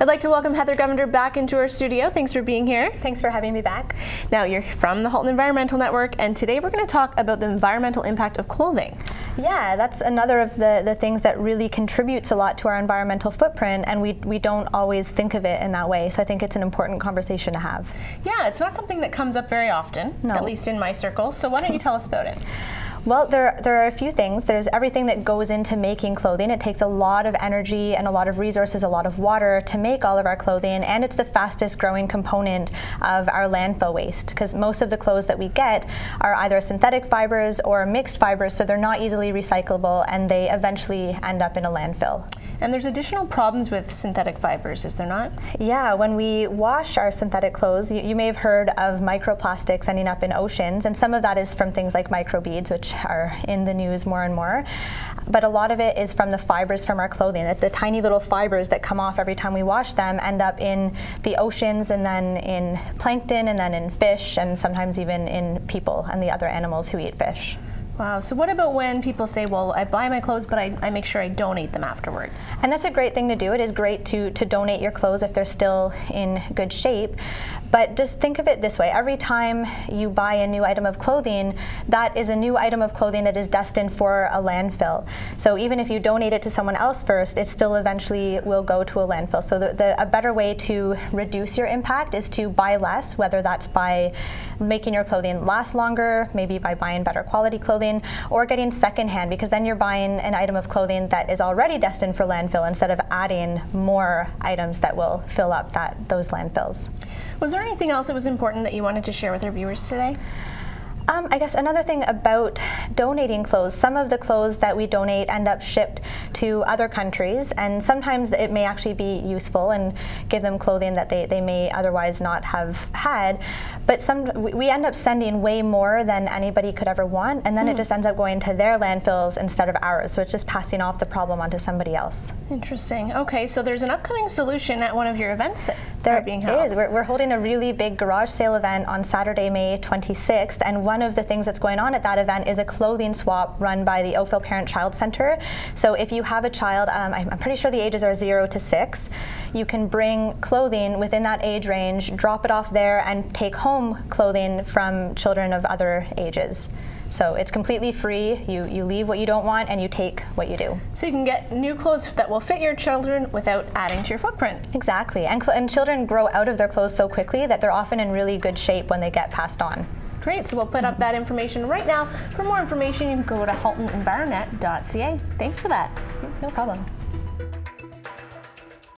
I'd like to welcome Heather Govender back into our studio. Thanks for being here. Thanks for having me back. Now, you're from the Halton Environmental Network, and today we're going to talk about the environmental impact of clothing. Yeah, that's another of the, the things that really contributes a lot to our environmental footprint, and we, we don't always think of it in that way. So I think it's an important conversation to have. Yeah, it's not something that comes up very often, no. at least in my circles. So why don't you tell us about it? Well, there, there are a few things. There's everything that goes into making clothing. It takes a lot of energy and a lot of resources, a lot of water to make all of our clothing, and it's the fastest growing component of our landfill waste because most of the clothes that we get are either synthetic fibers or mixed fibers, so they're not easily recyclable and they eventually end up in a landfill. And there's additional problems with synthetic fibers, is there not? Yeah, when we wash our synthetic clothes, you, you may have heard of microplastics ending up in oceans, and some of that is from things like microbeads, which are in the news more and more. But a lot of it is from the fibers from our clothing. The, the tiny little fibers that come off every time we wash them end up in the oceans and then in plankton and then in fish and sometimes even in people and the other animals who eat fish. Wow. So what about when people say, well, I buy my clothes, but I, I, make sure I donate them afterwards? And that's a great thing to do. It is great to, to donate your clothes if they're still in good shape. But just think of it this way every time you buy a new item of clothing, that is a new item of clothing that is destined for a landfill. So even if you donate it to someone else first, it still eventually will go to a landfill. So the, the, a better way to reduce your impact is to buy less, whether that's by making your clothing last longer, maybe by buying better quality clothing, or getting secondhand, because then you're buying an item of clothing that is already destined for landfill instead of adding more items that will fill up that those landfills. Was there anything else that was important that you wanted to share with our viewers today? Um, I guess another thing about donating clothes, some of the clothes that we donate end up shipped to other countries, and sometimes it may actually be useful and give them clothing that they, they may otherwise not have had. But some we end up sending way more than anybody could ever want, and then hmm. it just ends up going to their landfills instead of ours. So it's just passing off the problem onto somebody else. Interesting. Okay, so there's an upcoming solution at one of your events that there are being held. Is. We're, we're holding a really big garage sale event on Saturday, May 26th, and one of the things that's going on at that event is a clothing swap run by the Oakville Parent Child Center. So if you have a child, um, I'm pretty sure the ages are zero to six, you can bring clothing within that age range, drop it off there, and take home clothing from children of other ages. So it's completely free. You, you leave what you don't want and you take what you do. So you can get new clothes that will fit your children without adding to your footprint. Exactly. And, and children grow out of their clothes so quickly that they're often in really good shape when they get passed on. Great, so we'll put up that information right now. For more information, you can go to haltonenvironnet.ca. Thanks for that. No problem.